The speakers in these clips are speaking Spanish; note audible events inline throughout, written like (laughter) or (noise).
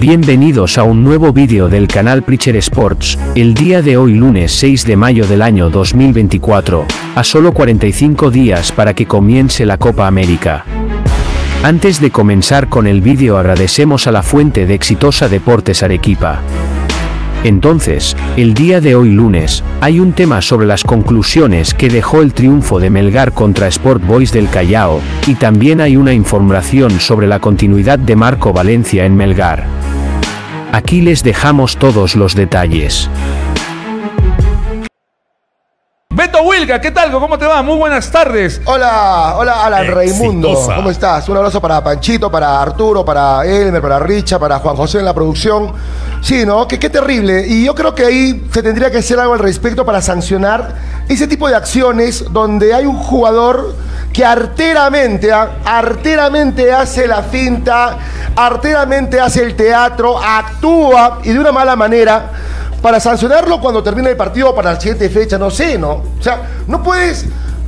Bienvenidos a un nuevo vídeo del canal Preacher Sports, el día de hoy lunes 6 de mayo del año 2024, a solo 45 días para que comience la Copa América. Antes de comenzar con el vídeo agradecemos a la fuente de Exitosa Deportes Arequipa. Entonces, el día de hoy lunes, hay un tema sobre las conclusiones que dejó el triunfo de Melgar contra Sport Boys del Callao, y también hay una información sobre la continuidad de Marco Valencia en Melgar. Aquí les dejamos todos los detalles. Beto Wilga, ¿qué tal? ¿Cómo te va? Muy buenas tardes. Hola, hola Alan Raimundo. ¿Cómo estás? Un abrazo para Panchito, para Arturo, para Elmer, para Richa, para Juan José en la producción. Sí, ¿no? Que qué terrible. Y yo creo que ahí se tendría que hacer algo al respecto para sancionar ese tipo de acciones donde hay un jugador que arteramente, arteramente hace la finta, arteramente hace el teatro, actúa y de una mala manera para sancionarlo cuando termine el partido para la siguiente fecha, no sé, ¿no? O sea, no puedes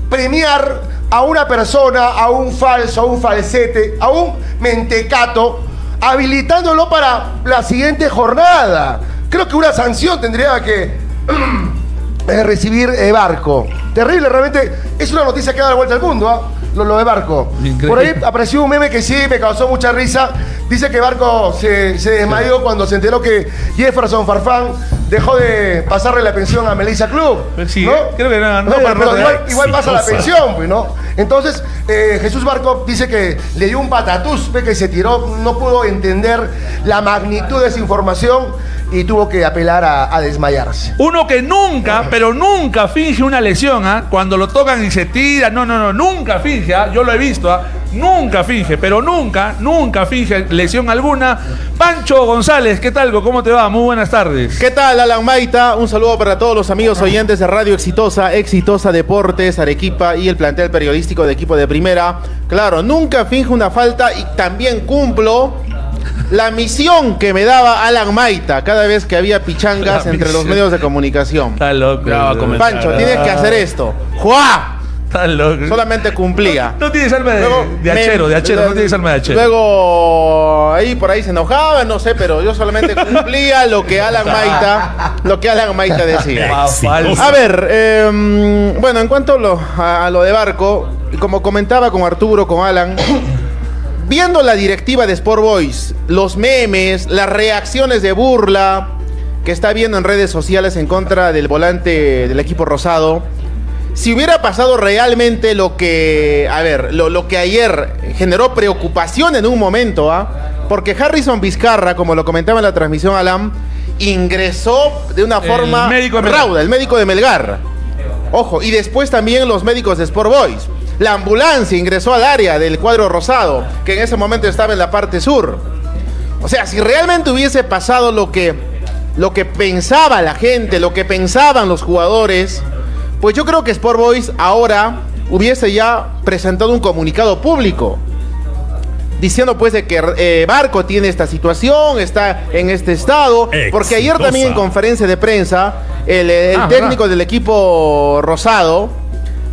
premiar a una persona, a un falso, a un falsete, a un mentecato, habilitándolo para la siguiente jornada. Creo que una sanción tendría que (clears throat) eh, recibir eh, Barco. Terrible, realmente es una noticia que da la vuelta al mundo, ¿ah? Lo, lo de Barco. Increíble. Por ahí apareció un meme que sí me causó mucha risa. Dice que Barco se, se desmayó cuando se enteró que Jefferson Farfán dejó de pasarle la pensión a Melissa Club. Sí, ¿no? creo que no, pero, pero igual, igual pasa la pensión, pues, ¿no? Entonces, eh, Jesús Barco dice que le dio un patatús, que se tiró, no pudo entender la magnitud de esa información y tuvo que apelar a, a desmayarse. Uno que nunca, pero nunca finge una lesión, ¿ah? Cuando lo tocan y se tira, no, no, no, nunca finge, ¿ah? Yo lo he visto, ¿ah? Nunca finge, pero nunca, nunca finge lesión alguna. Pancho González, ¿qué tal? ¿Cómo te va? Muy buenas tardes. ¿Qué tal, Alan Maita? Un saludo para todos los amigos oyentes de Radio Exitosa, Exitosa Deportes, Arequipa y el plantel periodístico de equipo de primera. Claro, nunca finjo una falta y también cumplo la misión que me daba Alan Maita cada vez que había pichangas (laughs) La entre los misión. medios de comunicación. Está loco. Ya va a comenzar. Pancho, tienes que hacer esto. ¡Juá! Está loco. Solamente cumplía. No tienes alma de, Luego de me- hachero, de hachero, no tienes alma de hachero. Luego ahí por ahí se enojaba, no sé, pero yo solamente cumplía lo que Alan Maita, lo que Alan Maita decía. Ah, falso. A ver, eh, bueno, en cuanto a lo, a, a lo de Barco, como comentaba con Arturo, con Alan, viendo la directiva de Sport Boys, los memes, las reacciones de burla que está viendo en redes sociales en contra del volante del equipo rosado, si hubiera pasado realmente lo que, a ver, lo, lo que ayer generó preocupación en un momento, ¿ah? porque Harrison Vizcarra, como lo comentaba en la transmisión Alan, ingresó de una El forma médico de Melgar. rauda, el médico de Melgar. Ojo, y después también los médicos de Sport Boys. La ambulancia ingresó al área del cuadro rosado, que en ese momento estaba en la parte sur. O sea, si realmente hubiese pasado lo que, lo que pensaba la gente, lo que pensaban los jugadores, pues yo creo que Sport Boys ahora hubiese ya presentado un comunicado público. Diciendo pues de que eh, Barco tiene esta situación, está en este estado. Porque ayer también en conferencia de prensa, el, el Ah, técnico del equipo rosado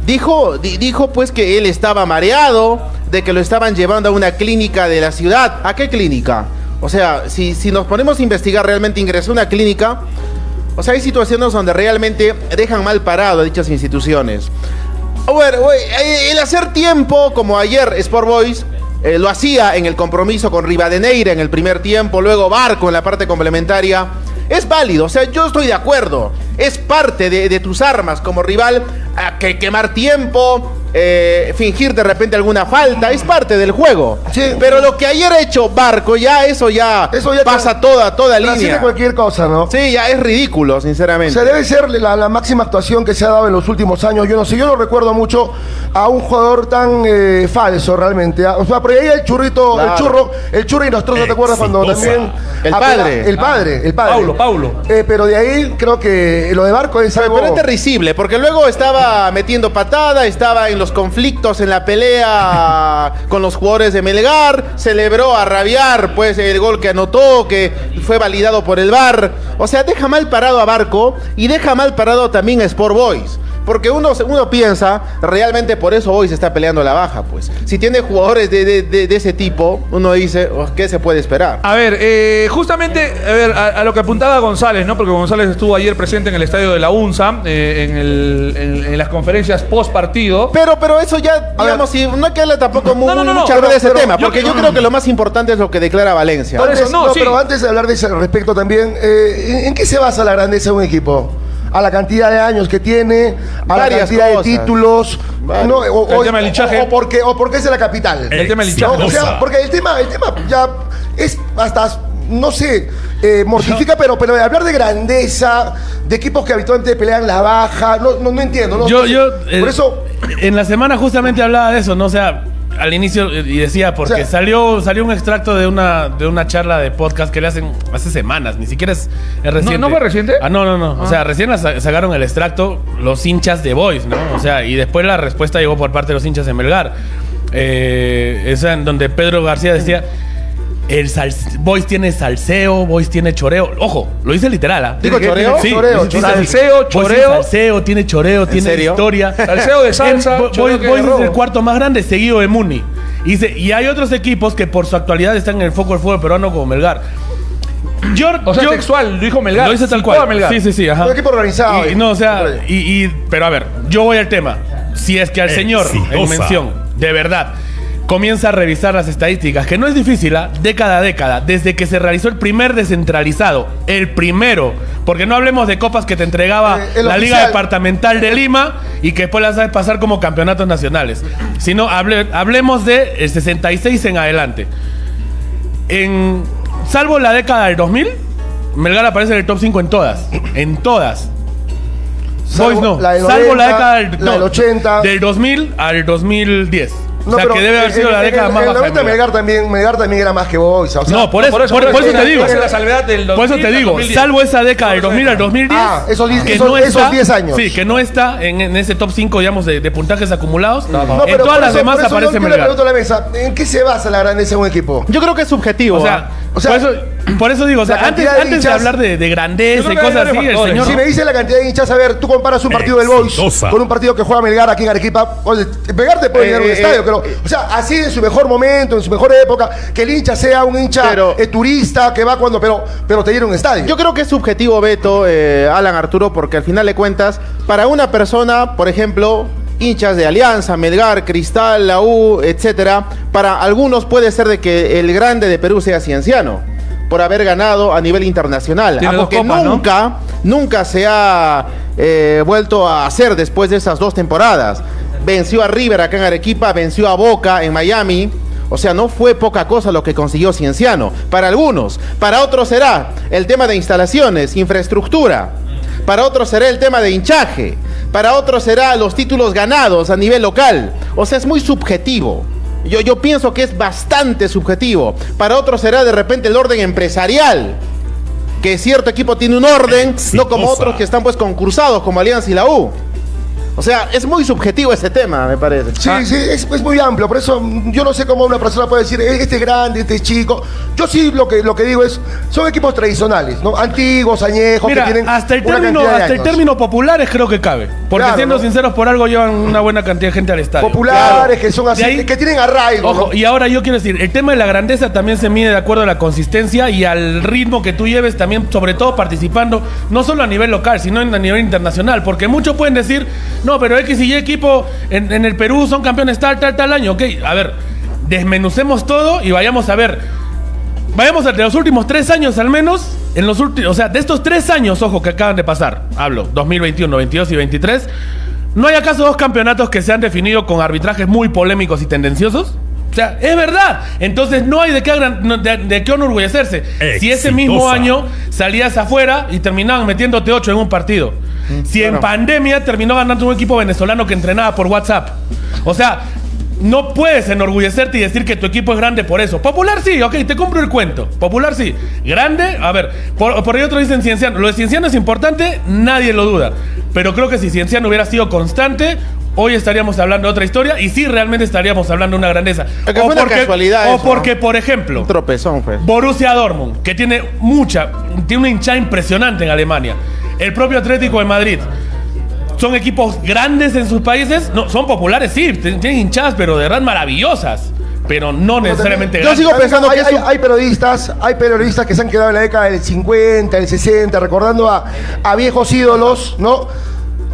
dijo, di- dijo pues que él estaba mareado, de que lo estaban llevando a una clínica de la ciudad. ¿A qué clínica? O sea, si, si nos ponemos a investigar, realmente ingresó a una clínica. O sea, hay situaciones donde realmente dejan mal parado a dichas instituciones. Eh, el hacer tiempo, como ayer Sport Boys eh, lo hacía en el compromiso con Rivadeneira en el primer tiempo, luego Barco en la parte complementaria, es válido. O sea, yo estoy de acuerdo. Es parte de, de tus armas como rival a que quemar tiempo, eh, fingir de repente alguna falta, es parte del juego. Sí. Pero lo que ayer ha hecho Barco, ya eso ya, Eso ya pasa toda, toda línea. cualquier cosa, ¿no? Sí, ya es ridículo, O sinceramente. sea, debe ser la, la máxima actuación que se ha dado en los últimos años. Yo no sé, yo no recuerdo mucho a un jugador tan eh, falso realmente. ¿ah? O sea, por ahí el churrito, Claro. el churro, el churro y nosotros, ¿te acuerdas cuando también? El apela- padre. El padre, el padre. Paulo, Paulo. Eh, pero de ahí creo que lo de Barco es algo... Pero es risible, porque luego estaba metiendo patada, estaba en los conflictos, en la pelea con los jugadores de Melgar, celebró a rabiar pues el gol que anotó, que fue validado por el VAR. O sea, deja mal parado a Barco y deja mal parado también a Sport Boys. Porque uno, uno piensa, realmente por eso hoy se está peleando la baja, pues. Si tiene jugadores de, de- de- de ese tipo, uno dice, "Oh, ¿qué se puede esperar? A ver, eh, justamente a, ver, a, a lo que apuntaba González, ¿no? Porque González estuvo ayer presente en el estadio de la UNSA, eh, en, el- en- en las conferencias post partido. Pero, pero eso ya, digamos, si no hay que darle tampoco mu- No, no, no, no, mucha pero- red de ese pero tema, yo porque yo, creo- creo que lo más importante es lo que declara Valencia. Por eso, Antes- no, sí. pero antes de hablar de ese respecto también, eh, ¿en, en qué se basa la grandeza de un equipo? A la cantidad de años que tiene, a Varias la cantidad cosas. de títulos, no, o, El o- tema del o- o porque, o porque es de la capital. El tema del ¿no? hinchaje. O sea, porque el tema, el tema ya es hasta, no sé, eh, mortifica, pero, pero hablar de grandeza, de equipos que habitualmente pelean la baja, no, no, no entiendo. ¿no? Yo, yo, Por eh, eso, en la semana justamente hablaba de eso, ¿no? O sea, al inicio eh, y decía, porque O sea- salió, salió un extracto de una, de una charla de podcast que le hacen hace semanas, ni siquiera es, es reciente. ¿No fue reciente? Ah, no, no, no. O sea, recién sacaron el extracto los hinchas de Boys, ¿no? O sea, y después la respuesta llegó por parte de los hinchas de Melgar. Eh, esa en donde Pedro García decía. El sal- Boys tiene salseo, Boys tiene choreo. Ojo, lo dice literal, ¿ah? ¿Digo choreo? ¿Tiene Sí, choreo, choreo. Salseo, choreo. salseo, tiene choreo, tiene serio? historia. (laughs) Salseo de salsa, En- de es el cuarto más grande, seguido de Muni. Y, dice- y hay otros equipos que por su actualidad están en el foco del fútbol peruano como Melgar. (clears throat) Yo, O sea, yo- textual, lo dijo Melgar. Lo dice tal cual. Melgar. Sí, sí, sí. Ajá. Un equipo organizado. Y, no, o sea, y, y- pero a ver, yo voy al tema. Si es que al señor en mención, de verdad, comienza a revisar las estadísticas, que no es difícil, ¿ah? década a década, desde que se realizó el primer descentralizado, el primero, porque no hablemos de copas que te entregaba Eh, la Liga. Departamental de (laughs) Lima y que después las sabes pasar como campeonatos nacionales, sino hable- hablemos de el 66 en adelante. En, salvo la década del 2000, Melgar aparece en el top 5 en todas, en todas. Salvo Boys no. la Salvo 90, la década del, la del 80. Del 2000 al 2010. No, o sea, pero que debe haber en- sido la en- década en- más en el baja. 90 Melgar también, Melgar también era más que Boys. O sea, no, por eso, por, por eso te digo. esa es la salvedad del Por eso 2000 te digo, 2010. salvo esa década del 2000 al 2010. Ah, esos diez- que esos- no esos está- 10 años. Sí, que no está en, en ese top 5, digamos, de, de puntajes acumulados. No, en pero todas las eso- demás por eso yo- aparece yo le Melgar. pregunto a la mesa, ¿en qué se basa la grandeza de un equipo? Yo creo que es subjetivo. O sea, ¿ah? O sea, por, eso, por eso digo, o sea, antes, de antes de hinchas- hablar de, grandeza y cosas así, el señor. Si me dice la cantidad de hinchas, a ver, tú comparas un partido del Boys con un partido que juega Melgar aquí en Arequipa, Melgar te puede Eh, llenar un eh, estadio, eh, pero, o sea, así en su mejor momento, en su mejor época, que el hincha sea un hincha Pero- eh, turista que va cuando, pero, pero te llena un estadio. Yo creo que es subjetivo, Beto, eh, Alan Arturo, porque al final de cuentas, para una persona, por ejemplo, hinchas de Alianza, Melgar, Cristal, la U, etcétera, para algunos puede ser de que el grande de Perú sea Cienciano, por haber ganado a nivel internacional. Tiene Algo dos que copas, ¿no? nunca, nunca se ha eh, vuelto a hacer después de esas dos temporadas. Venció a River acá en Arequipa, venció a Boca en Miami. O sea, no fue poca cosa lo que consiguió Cienciano. Para algunos. Para otros será el tema de instalaciones, infraestructura. Para otros será el tema de hinchaje. Para otros será los títulos ganados a nivel local. O sea, es muy subjetivo. Yo, yo pienso que es bastante subjetivo. Para otros será de repente el orden empresarial. Que cierto equipo tiene un orden, no como otros que están pues concursados como Alianza y la U. O sea, es muy subjetivo ese tema, me parece. Sí, sí, es, es muy amplio, por eso mm, yo no sé cómo una persona puede decir, "Eh, este es grande, este es chico. Yo sí lo que, lo que digo es, son equipos tradicionales, ¿no? Antiguos, añejos, Mira, que tienen hasta el término, hasta el término populares creo que cabe. Porque Claro, siendo ¿no? sinceros, por algo llevan una buena cantidad de gente al estadio. Populares, Claro. que son así, ahí- que, tienen arraigo, Ojo, ¿no? y ahora yo quiero decir, el tema de la grandeza también se mide de acuerdo a la consistencia y al ritmo que tú lleves también, sobre todo participando, no solo a nivel local, sino en- a nivel internacional. Porque muchos pueden decir, no, pero X y Y equipo en, en el Perú son campeones tal, tal, tal año. Ok, a ver, desmenucemos todo y vayamos a ver. Vayamos a de los últimos tres años al menos, en los últimos, o sea, de estos tres años, ojo, que acaban de pasar, hablo, 2021, 22 y 23, ¿no hay acaso dos campeonatos que se han definido con arbitrajes muy polémicos y tendenciosos? O sea, es verdad. Entonces no hay de qué, de, de qué enorgullecerse. Si ese mismo año salías afuera y terminaban metiéndote ocho en un partido. Si en pandemia terminó ganando un equipo venezolano que entrenaba por WhatsApp. O sea, no puedes enorgullecerte y decir que tu equipo es grande por eso. Popular sí, ok, te compro el cuento. Popular sí. Grande, a ver, por, por ahí otros dicen Cienciano. Lo de Cienciano es importante, nadie lo duda. Pero creo que si Cienciano hubiera sido constante, hoy estaríamos hablando de otra historia y sí realmente estaríamos hablando de una grandeza. Es que fue una casualidad o eso, porque, ¿no? por ejemplo, Un tropezón, pues. Borussia Dortmund, que tiene mucha, tiene una hinchada impresionante en Alemania. El propio Atlético de Madrid. son equipos grandes en sus países. No, son populares, sí, tienen hinchadas, pero de verdad maravillosas. Pero no necesariamente Yo sigo pensando hay, que hay- es un- hay periodistas, hay periodistas que se han quedado en la década del 50, del 60, recordando a, a viejos ídolos, ¿no?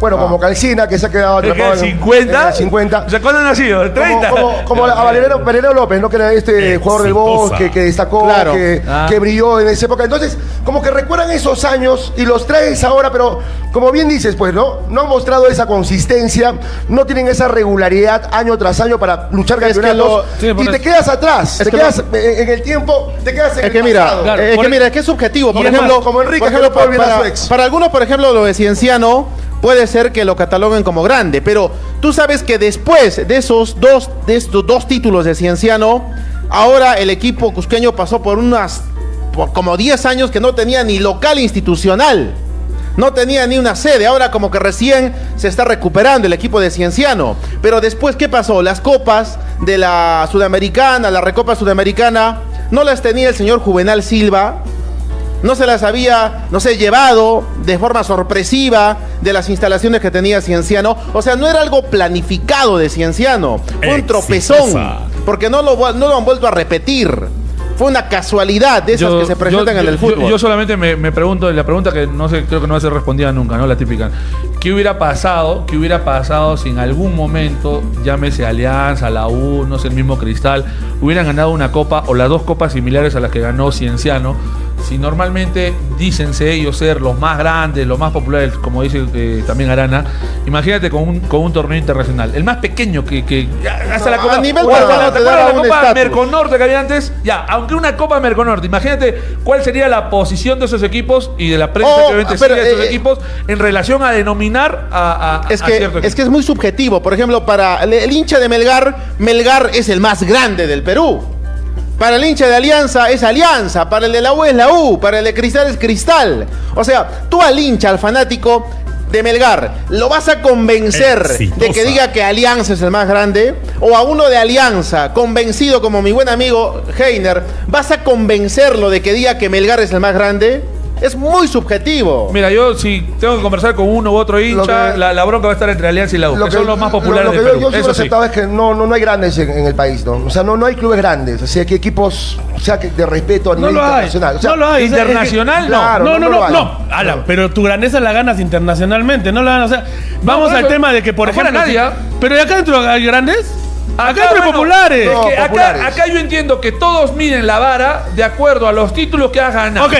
Bueno, como Calcina, que se ha quedado Es que atrapado en- 50. en el 50. O sea, ¿cuándo ha nacido? ¿El 30? Como, como- como a Valeriano, Valeriano López, ¿no? Que era este jugador del bosque, que destacó, Claro. que, Ah. que brilló en esa época. Entonces, como que recuerdan esos años y los traes ahora, pero como bien dices, pues, ¿no? No han mostrado esa consistencia, no tienen esa regularidad año tras año para luchar Es que campeonatos. lo- Sí, por y te eso. quedas atrás, Es te que quedas en en el tiempo, te quedas en Es el que mira, pasado. Claro, es por- que mira, que es subjetivo. Por Y es ejemplo, más, como Enrique, por ejemplo, que no puede para, olvidar a su ex. para algunos, por ejemplo, lo de Cienciano puede ser que lo cataloguen como grande, pero tú sabes que después de esos dos, de estos dos títulos de Cienciano, ahora el equipo cusqueño pasó por unas, por como 10 años que no tenía ni local institucional. No tenía ni una sede, ahora como que recién se está recuperando el equipo de Cienciano. Pero después, ¿qué pasó? Las copas de la Sudamericana, la Recopa Sudamericana, no las tenía el señor Juvenal Silva, no se las había, no sé, llevado de forma sorpresiva de las instalaciones que tenía Cienciano. O sea, no era algo planificado de Cienciano. Fue un tropezón. Porque no lo, no lo han vuelto a repetir. Fue una casualidad de esas Yo- que se presentan yo- en el yo- fútbol. Yo, solamente me, me pregunto, la pregunta que no sé, creo que no va a ser respondida nunca, ¿no? La típica. ¿Qué hubiera pasado? ¿Qué hubiera pasado si en algún momento, llámese Alianza, la U, no sé, el mismo Cristal, hubieran ganado una copa o las dos copas similares a las que ganó Cienciano? Si normalmente dicense ellos ser los más grandes, los más populares, como dice eh, también Arana, imagínate con un, con un torneo internacional. El más pequeño que, que hasta la copa. a nivel ¿te acuerdas global la- te la copa. Merconorte que había antes? Ya, aunque una copa Merconorte, imagínate cuál sería la posición de esos equipos y de la prensa Oh, que obviamente pero, sigue a esos eh, equipos en relación a denominar a, a- Es a que, cierto es que es muy subjetivo. Por ejemplo, para el, el hincha de Melgar, Melgar es el más grande del Perú. Para el hincha de Alianza es Alianza, para el de la U es la U, para el de Cristal es Cristal. O sea, tú al hincha, al fanático de Melgar, ¿lo vas a convencer Exitosa. de que diga que Alianza es el más grande? O a uno de Alianza, convencido como mi buen amigo Heiner, ¿vas a convencerlo de que diga que Melgar es el más grande? Es muy subjetivo. Mira, yo si tengo que conversar con uno u otro hincha, que- la, la bronca va a estar entre Alianza y la U, que, son los más populares lo que de yo- Perú. Yo, siempre Eso sí. aceptado es que no, no, no hay grandes en, en el país, ¿no? O sea, no, no hay clubes grandes. O sea, que equipos, o sea, que de respeto a No nivel lo hay. internacional. O sea, no lo hay. es que- internacional, no. Claro, no, no, no, no lo. Alan, pero tu grandeza la ganas internacionalmente, no la ganas. O sea, vamos al tema de que, por ejemplo. nadie, si- ¿ah? pero ¿y acá dentro hay grandes? Acá, bueno, populares. es No, que acá, populares. acá yo entiendo que todos miden la vara de acuerdo a los títulos que has ganado. Ok.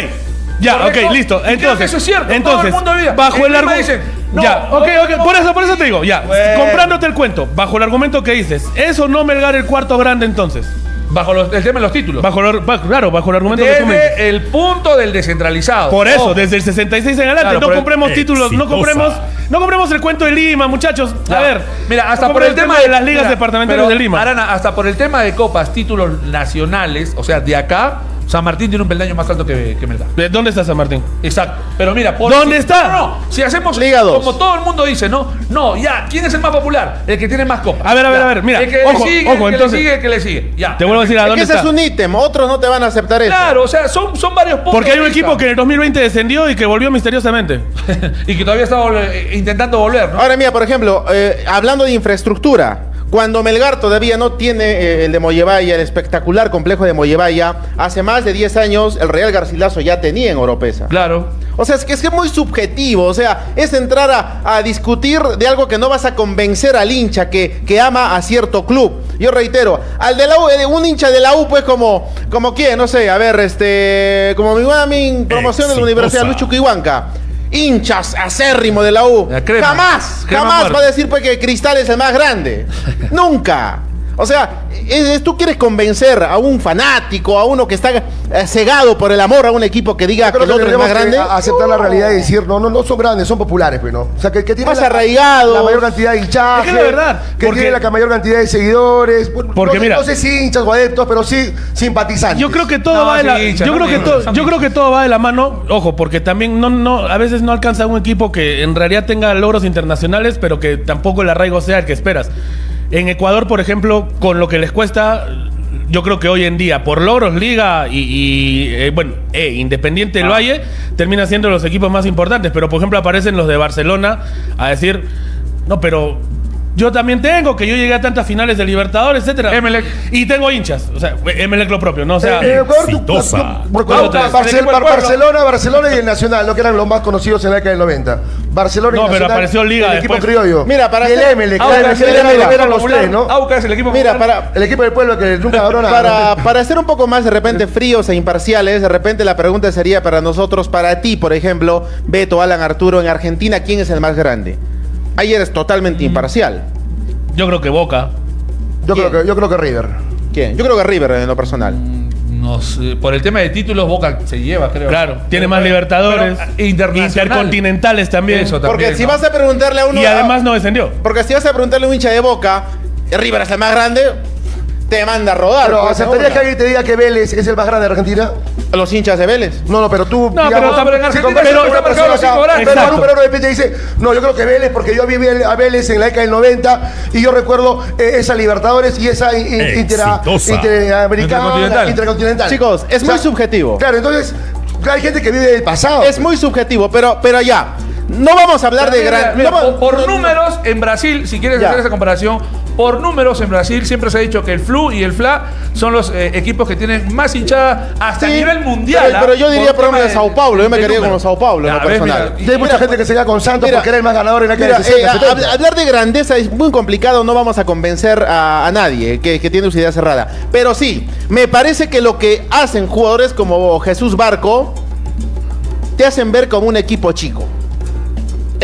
Ya, ok, listo. Entonces, que eso es cierto, todo entonces el mundo bajo el argumento. no, ya, ok, ok, por eso, por eso te digo, ya. Bueno. Comprándote el cuento, bajo el argumento que dices, ¿eso no Melgar el cuarto grande entonces? Bajo los- el tema de los títulos. Bajo bajo- claro, bajo el argumento que tú me dices. Desde el punto del descentralizado. Por eso, Ojo. desde el 66 en adelante, Claro, no compremos títulos, no compremos, no compremos el cuento de Lima, muchachos. A ver, mira, hasta no por el tema de las ligas mira, departamentales pero, de Lima. Arana, hasta por el tema de copas, títulos nacionales, o sea, de acá, San Martín tiene un peldaño más alto que, que Melgar. ¿De ¿Dónde está San Martín? Exacto. Pero mira, por ¿Dónde si- está? No, no, si hacemos Liga como todo el mundo dice, no, no, ya, ¿quién es el más popular? El que tiene más copas. A ver, a ver, Ya. a ver, mira, el que ojo, le sigue, ojo, el que entonces- le sigue, el que le sigue. Ya. Te vuelvo a decir a Es que dónde ese está. es un ítem, otros no te van a aceptar eso. Claro, o sea, son, son varios puntos. Porque hay un equipo que en el 2020 descendió y que volvió misteriosamente. (laughs) y que todavía está vol- eh, intentando volver, ¿no? Ahora mira, por ejemplo, eh, hablando de infraestructura, cuando Melgar todavía no tiene eh, el de Mollevaya, el espectacular complejo de Mollevaya, hace más de 10 años el Real Garcilaso ya tenía en Oropesa. Claro. O sea, es que es que muy subjetivo, o sea, es entrar a, a discutir de algo que no vas a convencer al hincha que, que ama a cierto club. Yo reitero, al de la U, eh, un hincha de la U, pues como, como quién, no sé, a ver, este, como mi mami promoción de la. Universidad Luis Chuquihuanca. Hinchas acérrimo de la U. La crema. Jamás, Crema jamás muerta. va a decir pues que Cristal es el más grande. (laughs) Nunca. O sea, es- es- tú quieres convencer a un fanático, a uno que está eh, cegado por el amor a un equipo que diga que el otro es más grande. aceptar la realidad y decir, no, no, no son grandes, son populares, pero no. O sea, que, que tienen Más la, arraigados. la mayor cantidad de hinchaje. Es que la verdad, Que porque- tienen la mayor cantidad de seguidores. Porque no, mira- No sé si hinchas o adeptos, pero sí simpatizantes. Yo creo que todo No, va de la, hincha, yo no, creo que no, todo, yo creo que todo va de la mano, ojo, porque también no, no, a veces no alcanza un equipo que en realidad tenga logros internacionales, pero que tampoco el arraigo sea el que esperas. En Ecuador, por ejemplo, con lo que les cuesta, yo creo que hoy en día, por logros, Liga y, y, eh, bueno, eh, Independiente del Ah. Valle, termina siendo los equipos más importantes. Pero, por ejemplo, aparecen los de Barcelona a decir, no, pero yo también tengo, que yo llegué a tantas finales de Libertadores, etcétera. Emelec. Y tengo hinchas. O sea, Emelec lo propio, ¿no? O sea, Eh, Ecuador, tú- exitosa. tú- por- por- Aucas, Barcel- el equipo del Bar- pueblo. Barcelona, Barcelona y el Nacional, no que eran los más conocidos en la década del 90. Barcelona y No, pero Nacional. apareció Liga El equipo después. criollo. Mira, para y el hacer- Emelec, Aucas, claro, el eran, equipo eran- eran los popular. tres, ¿no? Aucas, el equipo Mira, popular. para, El equipo del pueblo que nunca ganó nada. para, para ser un poco más de repente fríos e imparciales, de repente la pregunta sería para nosotros, para ti, por ejemplo, Beto, Alan, Arturo, en Argentina, ¿quién es el más grande? Ahí eres totalmente imparcial. yo creo que Boca. Yo creo, que, yo creo que River. ¿Quién? Yo creo que River en lo personal. No sé, por el tema de títulos, Boca se lleva, creo. Claro, tiene más Libertadores. pero, internacional. Intercontinentales también. Eso también. Porque si ¿no? vas a preguntarle a uno... Y además no descendió. Porque si vas a preguntarle a un hincha de Boca, River es el más grande, te manda a rodar. Pero pues, ¿aceptarías que alguien te diga que Vélez es el más grande de Argentina? Los hinchas de Vélez. No, no, pero tú. No, pero digamos, si Argentina pero con una está marcado persona acá, pero peruano de repente dice, no, yo creo que Vélez, porque yo vi a Vélez en la década del 90 y yo recuerdo eh, esa Libertadores y esa in- in- intera- Exitosa. interamericana, Intercontinental. intercontinental. Chicos, es muy subjetivo. Claro, entonces hay gente que vive del pasado. Es muy subjetivo, pero, pero ya. No vamos a hablar Pero de mira, gran. mira, no va- por, por no, no, números, en Brasil, si quieres Ya. hacer esa comparación, por números en Brasil siempre se ha dicho que el FLU y el FLA son los eh, equipos que tienen más hinchada hasta Sí, nivel mundial. Pero, ¿ah? pero yo diría, por tema ejemplo, de Sao Paulo. Yo me de quedaría con los Sao Paulo en lo personal. mira, Y hay mucha Mira, gente que se queda con Santos mira, porque era el más ganador en la Mira, del 60, eh, 70. hab- hablar de grandeza es muy complicado, no vamos a convencer a, a nadie que, que tiene su idea cerrada. Pero sí, me parece que lo que hacen jugadores como Jesús Barco te hacen ver como un equipo chico.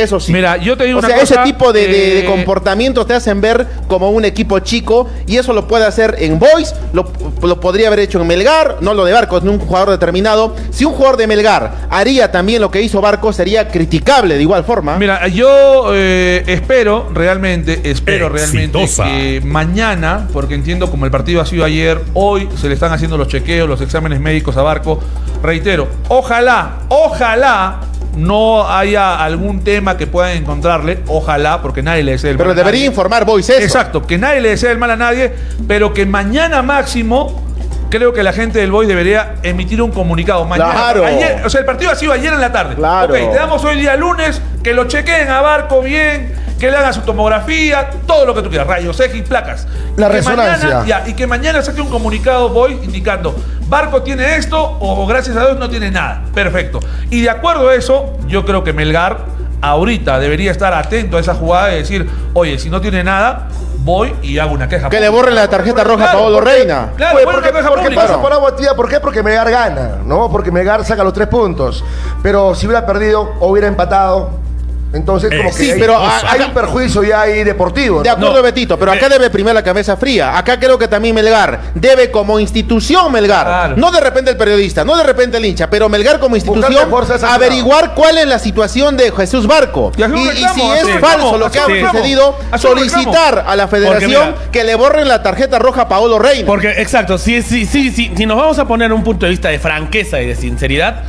Eso sí. Mira, yo te digo o una sea, cosa, ese tipo de, de- de eh, comportamientos te hacen ver como un equipo chico y eso lo puede hacer en Boys, lo, lo podría haber hecho en Melgar, no lo de Barcos, no un jugador determinado. Si un jugador de Melgar haría también lo que hizo Barco, sería criticable de igual forma. Mira, yo eh, espero realmente, espero Exitosa. realmente que mañana, porque entiendo como el partido ha sido ayer, hoy se le están haciendo los chequeos, los exámenes médicos a Barco. Reitero, ojalá, ojalá no haya algún tema que puedan encontrarle, ojalá, porque nadie le desea el Pero mal a debería nadie. informar Boys eso. Exacto, que nadie le desea el mal a nadie, pero que mañana máximo creo que la gente del Boys debería emitir un comunicado. Mañana, Claro. ayer, o sea, el partido ha sido ayer en la tarde. Claro. Ok, te damos hoy día lunes, que lo chequeen a Barco bien, que le hagan su tomografía, todo lo que tú quieras, rayos X, placas. La Y que resonancia. mañana- ya, y que mañana saque un comunicado Boys indicando, Barco tiene esto o gracias a Dios no tiene nada. Perfecto. Y de acuerdo a eso, yo creo que Melgar ahorita debería estar atento a esa jugada y decir, oye, si no tiene nada, voy y hago una queja. Que le borren la tarjeta roja a Paolo porque- Reina. Claro, Oye, porque, una queja porque pública. pasa por agua tibia, ¿por qué? Porque Melgar gana, ¿no? Porque Melgar saca los tres puntos. Pero si hubiera perdido o hubiera empatado, entonces como que Sí, hay, pero hay un perjuicio ya ahí deportivo. De ¿no? acuerdo, Betito, pero acá debe primero la cabeza fría. Acá creo que también Melgar debe como institución Melgar. Claro. No de repente el periodista, no de repente el hincha, pero Melgar como institución averiguar cuál es la situación de Jesús Barco. Y si es falso reclamo, lo que ha sucedido, solicitar a la federación mira- que le borren la tarjeta roja a Paolo Reina. Porque, exacto, si, si, si, si, si nos vamos a poner un punto de vista de franqueza y de sinceridad,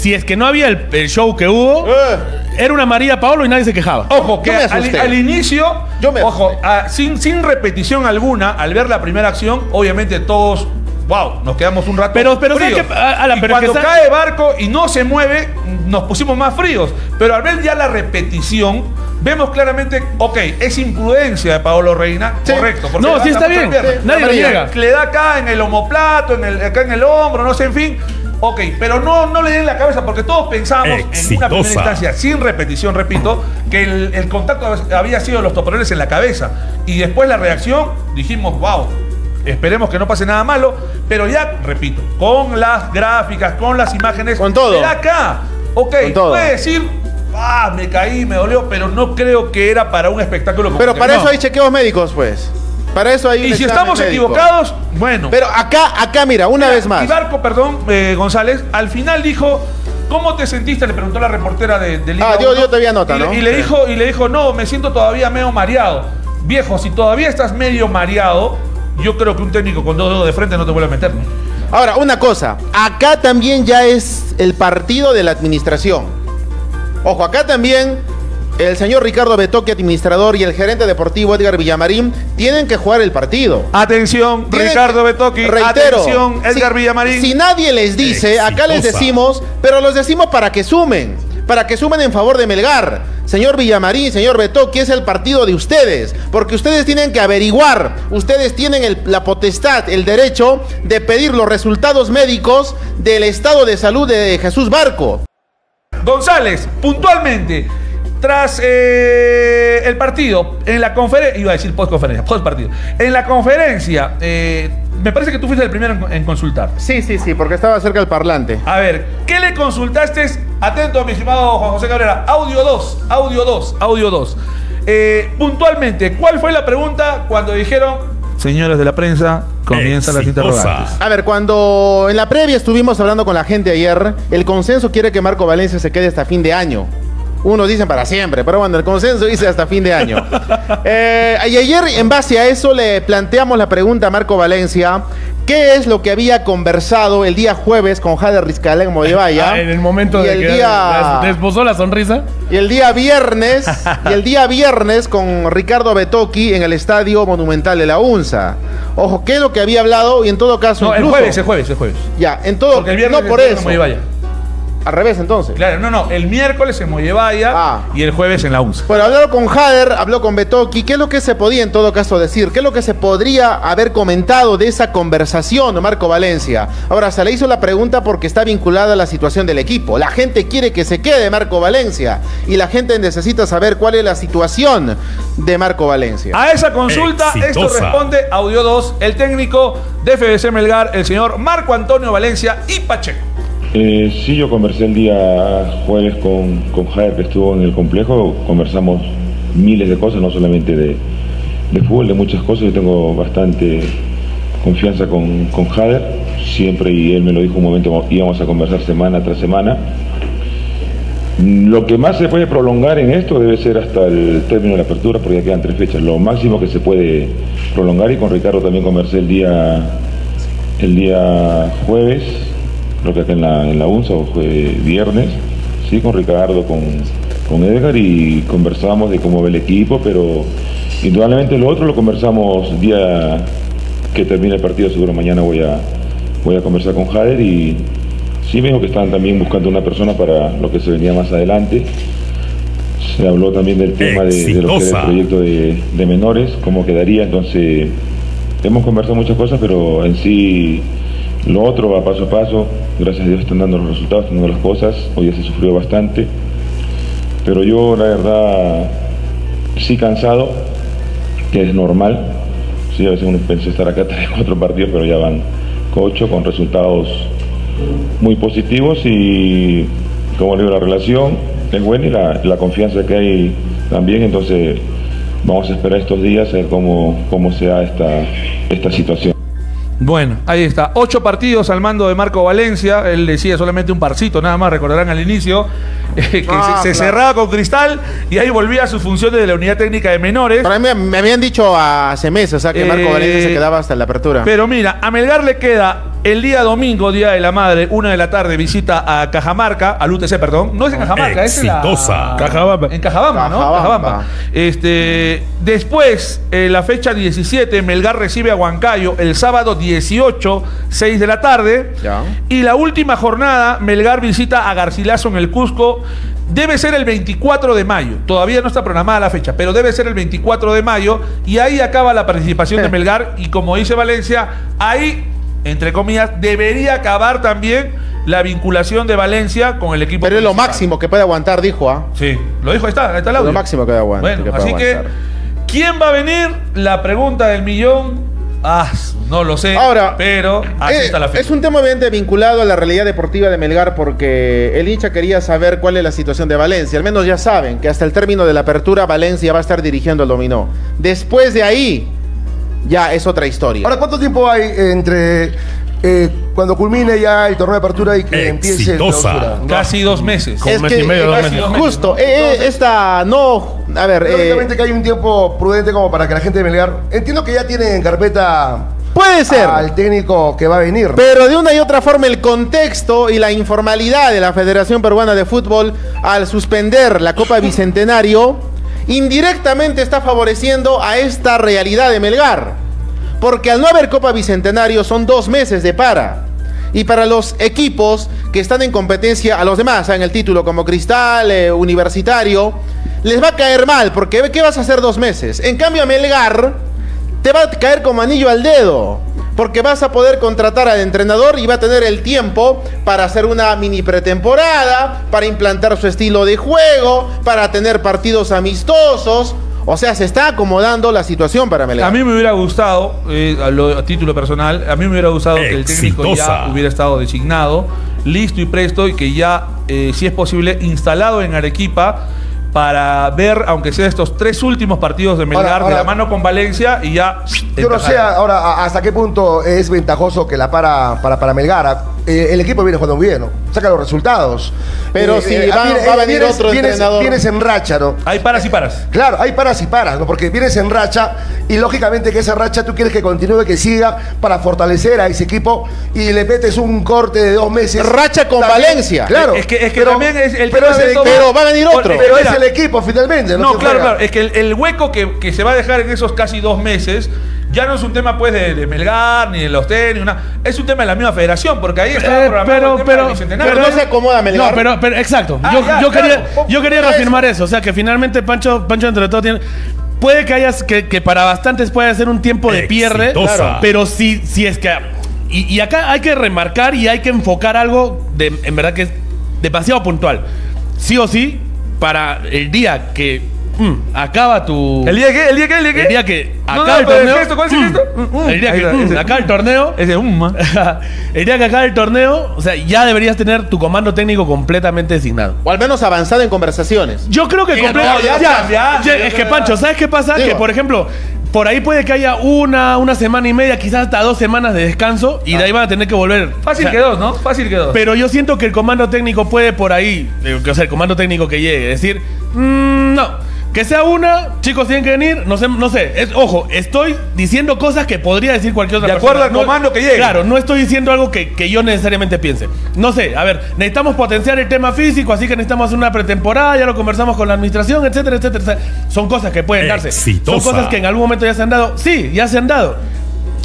si es que no había el, el show que hubo, Eh. era una María Paolo y nadie se quejaba. Ojo, que Yo me al, asusté. al inicio, Yo me ojo, asusté. ah, sin, sin repetición alguna, al ver la primera acción, obviamente todos, wow, nos quedamos un rato Pero- pero ¿sabes fríos. qué? Ah, Alan, y pero cuando que sa- cae barco y no se mueve, nos pusimos más fríos. Pero al ver ya la repetición, vemos claramente, ok, es imprudencia de Paolo Reina, Sí. correcto. porque No, sí está bien. pierna. Nadie lo Amarilla. niega. Le da acá en el omoplato, en el, acá en el hombro, no sé, en fin. Ok, pero no, no le den la cabeza porque todos pensamos en una primera Exitosa. instancia, sin repetición, repito, que el, el contacto había sido los toponeles en la cabeza. Y después la reacción, dijimos, wow, esperemos que no pase nada malo. Pero ya, repito, con las gráficas, con las imágenes, Con todo. era acá. Ok, puede decir, ah, me caí, me dolió, pero no creo que era para un espectáculo como Pero para no. eso hay chequeos médicos, pues. Para eso hay un Y si estamos médico. equivocados, bueno. Pero acá, acá, mira, una vez más. Y Barco, perdón, eh, González, al final dijo, ¿cómo te sentiste? Le preguntó la reportera de, de Liga Ah, 1. dio todavía nota, y, le- ¿no? Y le, dijo, y le dijo, no, me siento todavía medio mareado. Viejo, si todavía estás medio mareado, yo creo que un técnico con dos dedos de frente no te vuelve a meter. ¿no? Ahora, una cosa. Acá también ya es el partido de la administración. Ojo, acá también el señor Ricardo Betoque, administrador, y el gerente deportivo Edgar Villamarín tienen que jugar el partido. Atención, Tienen Ricardo que- Betoqui. reitero, Atención, Edgar si- Villamarín. Si nadie les dice, acá les decimos, pero los decimos para que sumen, para que sumen en favor de Melgar. Señor Villamarín, señor Betoque, es el partido de ustedes, porque ustedes tienen que averiguar, ustedes tienen el- la potestad, el derecho de pedir los resultados médicos del estado de salud de Jesús Barco. González, puntualmente, tras eh, el partido, en la conferencia, iba a decir post-conferencia, post-partido, en la conferencia, eh, me parece que tú fuiste el primero en, en consultar. Sí, sí, sí, porque estaba cerca del parlante. A ver, ¿qué le consultaste? Atento, mi estimado Juan José Cabrera. Audio 2, audio 2, audio 2. Eh, puntualmente, ¿cuál fue la pregunta cuando dijeron, señores de la prensa, comienzan las interrogantes? A ver, cuando en la previa estuvimos hablando con la gente ayer, el consenso quiere que Marco Valencia se quede hasta fin de año. Unos dicen para siempre, pero bueno, el consenso dice hasta fin de año. (laughs) Eh, y ayer, en base a eso, le planteamos la pregunta a Marco Valencia. ¿Qué es lo que había conversado el día jueves con Jader Rizkalén Moyevaya? (laughs) Ah, en el momento y de el que día, esbozó la sonrisa. y el día viernes, (laughs) y el día viernes con Ricardo Betoki en el Estadio Monumental de la UNSA. Ojo, ¿qué es lo que había hablado? Y en todo caso, No, el jueves, el jueves, el jueves. ya, en todo, Porque el viernes no por eso. Al revés, entonces. Claro, no, no, el miércoles en Mollevaya Ah. y el jueves en la UNSA. Bueno, habló con Jader, habló con Betoki. ¿Qué es lo que se podía en todo caso decir? ¿Qué es lo que se podría haber comentado de esa conversación, Marco Valencia? Ahora, se le hizo la pregunta porque está vinculada a la situación del equipo. La gente quiere que se quede Marco Valencia y la gente necesita saber cuál es la situación de Marco Valencia. A esa consulta, esto responde Audio 2, el técnico de FBC Melgar, el señor Marco Antonio Valencia y Pacheco. Eh, sí, yo conversé el día jueves con, con Jair, que estuvo en el complejo. Conversamos miles de cosas, no solamente de, de fútbol, de muchas cosas. Yo tengo bastante confianza con, con Jader, siempre, y él me lo dijo un momento, íbamos a conversar semana tras semana. Lo que más se puede prolongar en esto debe ser hasta el término de la apertura, porque ya quedan tres fechas. Lo máximo que se puede prolongar, y con Ricardo también conversé el día, el día jueves, creo que acá en la, en la UNSA, o fue viernes, sí, con Ricardo, con, con Edgar, y conversábamos de cómo ve el equipo, pero indudablemente lo otro lo conversamos día que termine el partido, seguro mañana voy a, voy a conversar con Jader y sí me dijo que estaban también buscando una persona para lo que se venía más adelante. Se habló también del tema de, de lo que era el proyecto de, de menores, cómo quedaría, entonces hemos conversado muchas cosas, pero en sí lo otro va paso a paso, gracias a Dios están dando los resultados, están dando las cosas, hoy ya se sufrió bastante, pero yo la verdad sí cansado, que es normal, sí, a veces uno pensé estar acá (laughs) tres, cuatro partidos, pero ya van ocho con resultados muy positivos y como digo, la relación es buena y la, la confianza que hay también, entonces vamos a esperar estos días a ver cómo, cómo se da esta, esta situación. Bueno, ahí está. Ocho partidos al mando de Marco Valencia. Él decía solamente un parcito, nada más, recordarán al inicio, eh, (laughs) que Ah, se, se claro. cerraba con cristal y ahí volvía a sus funciones de la unidad técnica de menores. Para mí me habían dicho hace meses, o sea, que Marco Eh, Valencia se quedaba hasta la apertura. Pero mira, a Melgar le queda el día domingo, Día de la Madre, una de la tarde, visita a Cajamarca, al UTC, perdón. No es en Cajamarca, es en la... Exitosa. Cajabamba. En Cajabamba, ¿no? Cajabamba. Cajabamba. Este, después, eh, la fecha 17, Melgar recibe a Huancayo el sábado 18, 6 de la tarde. Ya. Y la última jornada, Melgar visita a Garcilaso en el Cusco. Debe ser el 24 de mayo. Todavía no está programada la fecha, pero debe ser el 24 de mayo. Y ahí acaba la participación de Melgar. Y como dice Valencia, ahí, entre comillas, debería acabar también la vinculación de Valencia con el equipo. Pero es lo principal. máximo que puede aguantar, dijo, ¿ah? Sí, lo dijo, ahí está, ahí está el audio. Lo máximo que aguanta. Bueno, que puede así que, aguantar. ¿quién va a venir? La pregunta del millón. Ah, no lo sé. Ahora, pero así Eh, está la fecha. es un tema obviamente vinculado a la realidad deportiva de Melgar porque el hincha quería saber cuál es la situación de Valencia. Al menos ya saben que hasta el término de la apertura Valencia va a estar dirigiendo el dominó. Después de ahí, ya es otra historia. Ahora, ¿cuánto tiempo hay entre eh, cuando culmine ya el torneo de apertura y que empiece el clausura? Casi dos meses. Como un mes y medio, dos casi meses. dos meses, Justo, eh, eh, Entonces- esta no, a ver, eh, Lógicamente que hay un tiempo prudente como para que la gente de Melgar. Entiendo que ya tienen en carpeta Puede ser. al técnico que va a venir. Pero de una y otra forma el contexto y la informalidad de la Federación Peruana de Fútbol al suspender la Copa Bicentenario indirectamente está favoreciendo a esta realidad de Melgar. Porque al no haber Copa Bicentenario son dos meses de para. Y para los equipos que están en competencia a los demás, en el título como Cristal, eh, Universitario, les va a caer mal, porque ¿qué vas a hacer dos meses? En cambio a Melgar te va a caer como anillo al dedo. Porque vas a poder contratar al entrenador y va a tener el tiempo para hacer una mini pretemporada, para implantar su estilo de juego, para tener partidos amistosos. O sea, se está acomodando la situación para Melgar. A mí me hubiera gustado, eh, a, lo- a título personal, a mí me hubiera gustado que el técnico ya hubiera estado designado, listo y presto, y que ya, eh, si es posible, instalado en Arequipa para ver, aunque sea estos tres últimos partidos de Melgar, Ahora, ahora- de la mano con Valencia, y ya... Yo no sé ahora hasta qué punto es ventajoso que la para para, para Melgar. Eh, el equipo viene jugando bien, ¿no? saca los resultados. Pero si va- va a venir vienes- otro vienes- entrenador. Vienes en racha, ¿no? Hay paras y paras. Claro, hay paras y paras, ¿no? Porque vienes en racha y lógicamente que esa racha tú quieres que continúe, que siga para fortalecer a ese equipo y le metes un corte de dos meses. Racha con Valencia. Claro. Es que- es que también es el pero, tema es de el, todo- pero va a venir otro. pero es Mira, el equipo finalmente, ¿no? Claro, juega. claro. Es que el, el hueco que, que se va a dejar en esos casi dos meses ya no es un tema pues de, de Melgar, ni de los TEN, ni una. Es un tema de la misma federación, porque ahí está Eh, programado pero- el tema pero- del. Pero no se acomoda Melgar. No, pero, pero exacto. Ah, yo, ya, yo claro. quería, yo quería reafirmar eso. O sea, que finalmente Pancho, Pancho entre todo tiene. Puede que hayas, que, que para bastantes puede ser un tiempo de pierde. Claro. Pero sí, sí es que. Y, y acá hay que remarcar y hay que enfocar algo de, en verdad que es demasiado puntual. Sí o sí, para el día que mm, acaba tu. ¿El día que? ¿El día que? ¿El día que? el día que No, acaba no, el pero torneo. ¿el gesto? ¿Cuál es el mm, gesto? Mm, mm. El día Ahí que está, mm, ese. acaba el torneo. (laughs) Ese um, ah. (laughs) el día que acabe el torneo, o sea, ya deberías tener tu comando técnico completamente designado. O al menos avanzado en conversaciones. Yo creo que Sí, comple- no, ya ya, ya, ya es que. Pancho, ¿sabes qué pasa? Digo. Que por ejemplo, por ahí puede que haya una, una semana y media, quizás hasta dos semanas de descanso y de ahí van a tener que volver. Fácil O sea, que dos, ¿no? Fácil que dos. Pero yo siento que el comando técnico puede por ahí, o sea, el comando técnico que llegue, decir, "Mm, no. Que sea una, chicos tienen que venir, no sé, no sé. Es, ojo, estoy diciendo cosas que podría decir cualquier otra De persona. acuerdo al No- comando que llegue. Claro, no estoy diciendo algo que, que yo necesariamente piense. No sé, a ver, necesitamos potenciar el tema físico, así que necesitamos hacer una pretemporada, ya lo conversamos con la administración, etcétera, etcétera. etcétera. Son cosas que pueden darse. Exitosa. Son cosas que en algún momento ya se han dado. Sí, ya se han dado.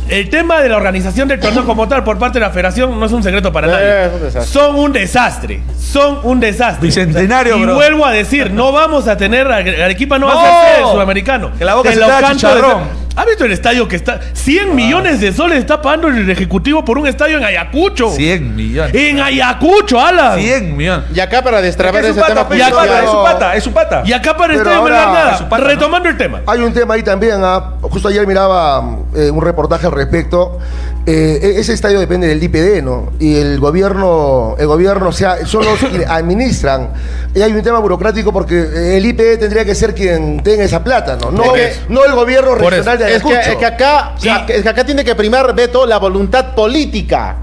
El tema de la organización del torneo como tal por parte de la federación no es un secreto para Eh, nadie. es un desastre. Son un desastre. Son un desastre. Bicentenario, y bro. vuelvo a decir, no vamos a tener. Arequipa no, va No. a ser sudamericano. Que la boca Te se lo canto. ¿Has visto el estadio que está? 100 millones de soles está pagando el ejecutivo por un estadio en Ayacucho. 100 millones. En Ayacucho, Alan. 100 millones. Y acá para destrabar Es ese pata, tema pe, es su pata, es su pata, es su pata. Y acá para el Pero estadio ahora- nada. Retomando el tema. Hay un tema ahí también, ah, justo ayer miraba eh, un reportaje al respecto. Eh, e- ese estadio depende del IPD, ¿no? Y el gobierno, el gobierno, o sea, son los que (coughs) administran. Y hay un tema burocrático porque eh, el IPD tendría que ser quien tenga esa plata, ¿no? No, el gobierno regional de Es que, Ayacucho. es que acá, Sí. es que acá tiene que primar, Beto, la voluntad política.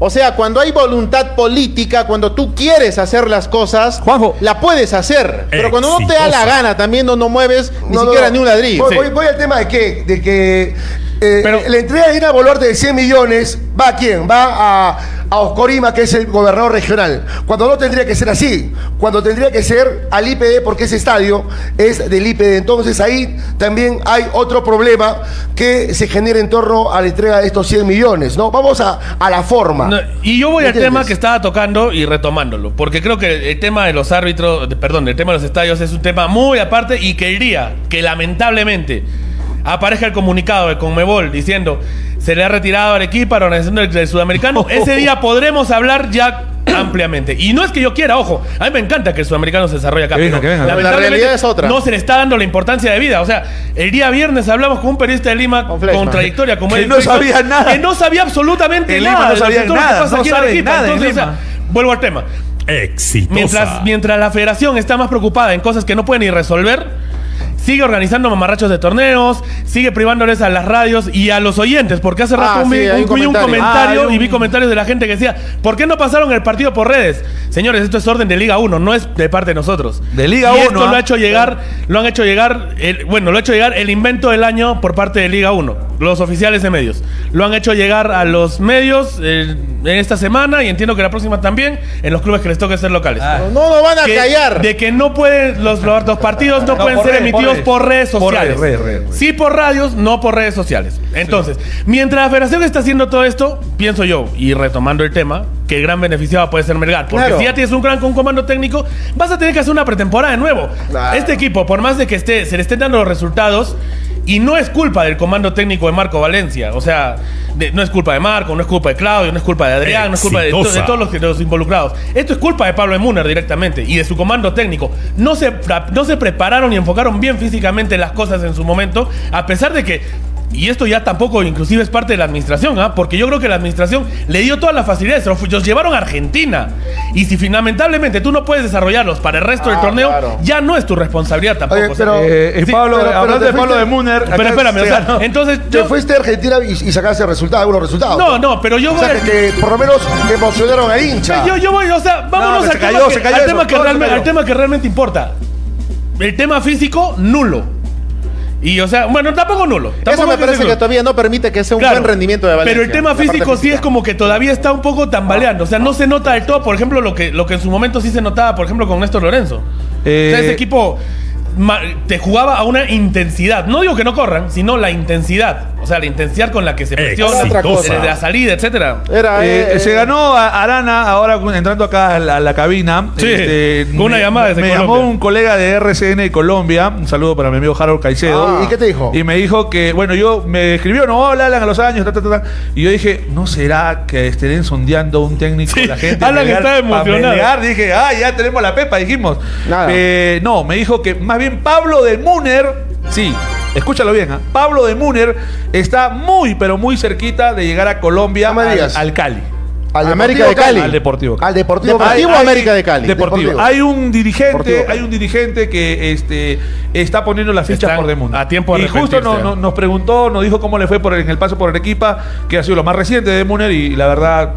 O sea, cuando hay voluntad política, cuando tú quieres hacer las cosas, Juanjo. la puedes hacer. Pero cuando no te da la gana, también no, no mueves ni no, siquiera no. ni un ladrillo. Voy, Sí. voy- voy al tema de que, de que eh, Pero- la entrega de Dina Boluarte de 100 millones, ¿va a quién? Va a, a Oscorima, que es el gobernador regional. Cuando no tendría que ser así. Cuando tendría que ser al IPD, porque ese estadio es del IPD. Entonces ahí también hay otro problema que se genera en torno a la entrega de estos 100 millones, ¿no? Vamos a, a la forma. No, y yo voy ¿Me al tema que estaba tocando y retomándolo, porque creo que el tema de los árbitros, perdón, el tema de los estadios es un tema muy aparte y que el día que lamentablemente aparezca el comunicado de Conmebol diciendo se le ha retirado al equipo a la organización del, del sudamericano, (laughs) ese día podremos hablar ya ampliamente. Y no es que yo quiera, ojo, a mí me encanta que el sudamericano se desarrolle acá. Que venga, pero que venga. La realidad es otra. No se le está dando la importancia de vida. O sea, el día viernes hablamos con un periodista de Lima Con Fleischmann. contradictoria como Que él, no sabía nada. Que no sabía absolutamente En Lima nada. no sabía nada, no sabe Arequipa. en Entonces, o sea, vuelvo al tema. Exitosa. Mientras, mientras la federación está más preocupada en cosas que no puede ni resolver, sigue organizando mamarrachos de torneos, sigue privándoles a las radios y a los oyentes, porque hace rato Ah, un- sí, hay un- un vi un comentario. Ah, y vi comentarios de la gente que decía, ¿por qué no pasaron el partido por redes? Señores, esto es orden de Liga 1, no es de parte de nosotros. De Liga y 1, Esto lo ¿ah? ha hecho llegar, lo han hecho llegar, el- bueno, lo ha hecho llegar el invento del año por parte de Liga 1. los oficiales de medios. Lo han hecho llegar a los medios eh, en esta semana y entiendo que la próxima también en los clubes que les toque ser locales. Ah. No nos van a Que- callar. De que no pueden, los, los partidos no, No, pueden ser redes, emitidos redes. por redes Por sociales. redes, redes, redes. Sí por radios, no por redes sociales. Entonces, mientras la federación está haciendo todo esto, pienso yo, y retomando el tema, que el gran beneficiado puede ser Melgar. Porque Claro. si ya tienes un gran un comando técnico, vas a tener que hacer una pretemporada de nuevo. Claro. Este equipo, por más de que esté, se le estén dando los resultados, y no es culpa del comando técnico de Marco Valencia. O sea, no es culpa de Marco, no es culpa de Claudio, no es culpa de Adrián, no es culpa de, to- de todos los, involucrados. Esto es culpa de Pablo Emuner directamente y de su comando técnico. No se, no se prepararon y enfocaron bien físicamente las cosas en su momento, a pesar de que. Y esto ya tampoco, inclusive, es parte de la administración, ¿ah? Porque yo creo que la administración le dio todas las facilidades. Los, los llevaron a Argentina. Y si fundamentalmente tú no puedes desarrollarlos para el resto del Ah, torneo, claro. ya no es tu responsabilidad tampoco. Oye, O sea, pero- Eh, y Sí, Pablo, pero- pero hablando te de Pablo de Muner. pero espérame, o sea, entonces Te yo- fuiste a Argentina y, y sacaste resultados, algunos resultados. No, no, pero yo O voy sea, a- que, que por lo menos emocionaron al hincha. Yo, yo voy, o sea, vámonos No, al, se tema, cayó, que, se cayó al eso, tema que todo se realmente, cayó. al tema que realmente importa. El tema físico, nulo. Y, o sea, bueno, tampoco nulo. Eso tampoco me hay parece que todavía no permite que sea un Claro, buen rendimiento de Valencia. Pero el tema físico sí es como que todavía está un poco tambaleando. O sea, no se nota del todo, por ejemplo, lo que, lo que en su momento sí se notaba, por ejemplo, con Néstor Lorenzo. Eh, o sea, ese equipo te jugaba a una intensidad. No digo que no corran, sino la intensidad. O sea, la intensidad con la que se presiona, otra cosa. desde la salida, etcétera. Era, Eh, eh, se ganó a Arana ahora entrando acá a la, a la cabina. Este, Sí, con una llamada desde Me Colombia. llamó un colega de RCN de Colombia. Un saludo para mi amigo Harold Caicedo. Ah, ¿Y qué te dijo? Y me dijo que, bueno, yo me escribió, no, hola, Alan, a los años, ta, ta, ta, ta. Y yo dije, ¿no será que estén sondeando un técnico Sí, la gente? Alan Melgar, estaba pa' emocionado. Dije, ah, ya tenemos la pepa, dijimos. Nada. Eh, no, me dijo que más bien Pablo de Muner, sí, escúchalo bien, ¿ah? Pablo de Muner está muy, pero muy cerquita de llegar a Colombia No al, Cali. Al América de Cali. Al Deportivo. Al Deportivo Deportivo Cali. América de Cali. Deportivo. Deportivo. Hay un dirigente, Deportivo Cali. hay un dirigente que este, está poniendo las fichas Están por Demundo. a tiempo de Y justo arrepentirse, no- ¿eh? no- nos preguntó, nos dijo cómo le fue por el- en el paso por Arequipa, que ha sido lo más reciente de Muner y la verdad,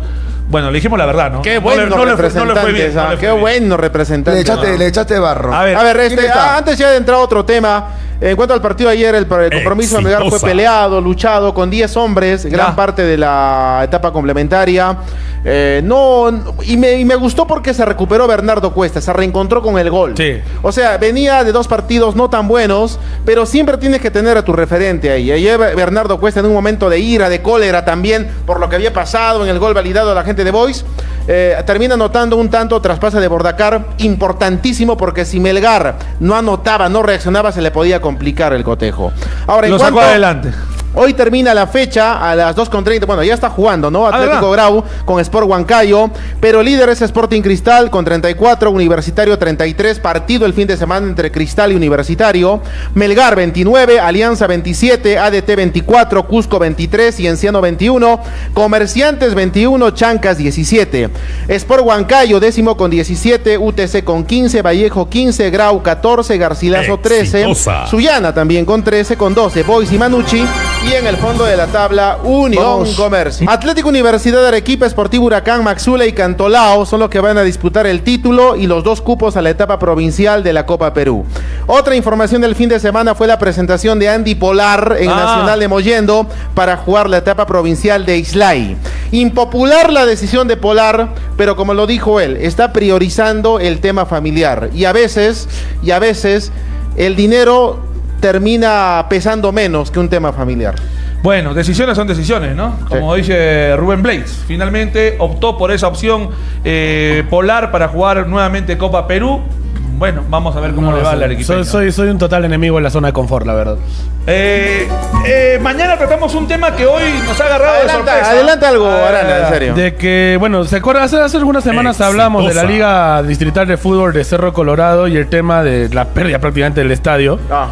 bueno, le dijimos la verdad, ¿no? Qué No bueno le- no le fue- no le fue bien, representantes, no le fue Qué bien. bueno Le representante. echaste, le echaste barro. A ver, A ver, ¿quién este, ah, antes ya de entrar a otro tema, en cuanto al partido de ayer, el, el compromiso de Melgar fue peleado, luchado con 10 hombres, gran Ya. parte de la etapa complementaria. Eh, no, y me, y me gustó porque se recuperó Bernardo Cuesta, se reencontró con el gol. Sí. O sea, venía de dos partidos no tan buenos, pero siempre tienes que tener a tu referente ahí. Ayer Bernardo Cuesta en un momento de ira, de cólera también, por lo que había pasado en el gol validado a la gente de Boys, eh, termina anotando un tanto traspase de Bordacar importantísimo porque si Melgar no anotaba, no reaccionaba, se le podía complicar el cotejo. Ahora, en Lo sacó cuanto- adelante. Hoy termina la fecha a las 2.30. Bueno, ya está jugando, ¿no? Atlético. Grau con Sport Huancayo. Pero líder es Sporting Cristal con 34, Universitario 33. Partido el fin de semana entre Cristal y Universitario. Melgar 29, Alianza 27, ADT 24, Cusco 23, Cienciano 21, Comerciantes 21, Chancas 17. Sport Huancayo décimo con 17, UTC con 15, Vallejo 15, Grau 14, Garcilaso 13. Exitosa. Suyana también con 13, con 12, Boys y Manucci. Y en el fondo de la tabla, Unión Vamos. Comercio. Atlético Universidad de Arequipa, Esportivo Huracán, Maxula y Cantolao son los que van a disputar el título y los dos cupos a la etapa provincial de la Copa Perú. Otra información del fin de semana fue la presentación de Andy Polar en Ah. Nacional de Mollendo para jugar la etapa provincial de Islay. Impopular la decisión de Polar, pero como lo dijo él, está priorizando el tema familiar. Y a veces, y a veces, el dinero termina pesando menos que un tema familiar. Bueno, decisiones son decisiones, ¿no? Como dice Rubén Blades. Finalmente optó por esa opción eh, polar para jugar nuevamente Copa Perú. Bueno, vamos a ver cómo No, le va soy- al Arequipeño. soy, soy, soy un total enemigo en la zona de confort, la verdad. Eh, eh, mañana tratamos un tema que hoy nos ha agarrado de Adelanta, sorpresa. adelanta algo, Ah, Arana, en serio. De que, bueno, ¿se acuerdan? Hace, hace algunas semanas hablamos de la Exitosa. Liga Distrital de Fútbol de Cerro Colorado y el tema de la pérdida prácticamente del estadio. Ah.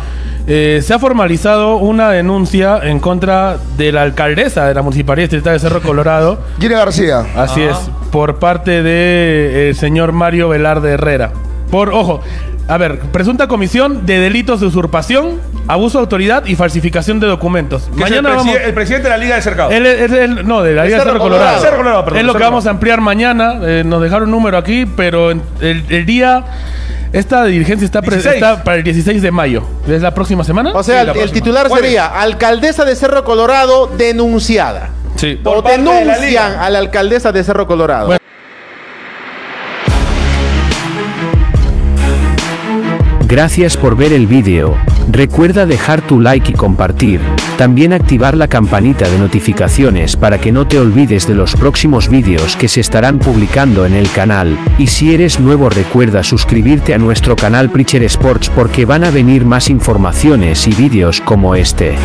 Eh, se ha formalizado una denuncia en contra de la alcaldesa de la Municipalidad Distrital de Cerro Colorado. (laughs) Gine García. Así es, por parte del señor Mario Velarde Herrera. Por, ojo, a ver, presunta comisión de delitos de usurpación, abuso de autoridad y falsificación de documentos. que es el, Mañana presi- vamos. el presidente de la Liga de Cercado. Él, él- él- no, de la Liga de Cerro Cerro Colorado. Colorado. Cerro Colorado, perdón, es lo Cerro que vamos a ampliar mañana. eh, nos dejaron un número aquí, pero en- el, el día Esta dirigencia está, pre- 16. está para el 16 de mayo. ¿Es la próxima semana? O sea, Sí, el, la el próxima. titular sería alcaldesa de Cerro Colorado denunciada. Sí. Por o parte de la denuncian liga. a la alcaldesa de Cerro Colorado. Bueno. Gracias por ver el vídeo. Recuerda dejar tu like y compartir. También activar la campanita de notificaciones para que no te olvides de los próximos vídeos que se estarán publicando en el canal. Y si eres nuevo recuerda suscribirte a nuestro canal Preacher Sports porque van a venir más informaciones y vídeos como este.